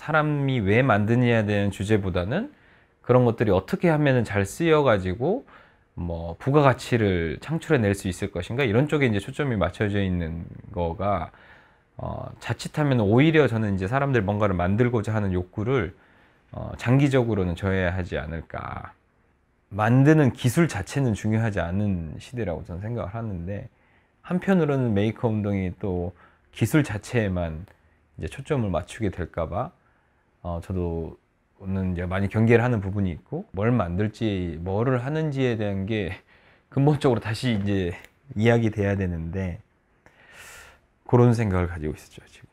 사람이 왜 만드느냐에 대한 주제보다는 그런 것들이 어떻게 하면은 잘 쓰여가지고 뭐 부가가치를 창출해낼 수 있을 것인가 이런 쪽에 이제 초점이 맞춰져 있는 거가 어, 자칫하면 오히려 저는 이제 사람들 뭔가를 만들고자 하는 욕구를 어, 장기적으로는 저해하지 않을까. 만드는 기술 자체는 중요하지 않은 시대라고 저는 생각을 하는데 한편으로는 메이커 운동이 또 기술 자체에만 이제 초점을 맞추게 될까봐 어, 저도는 이제 많이 경계를 하는 부분이 있고 뭘 만들지 뭐를 하는지에 대한 게 근본적으로 다시 이제 이야기 돼야 되는데 그런 생각을 가지고 있었죠 지금.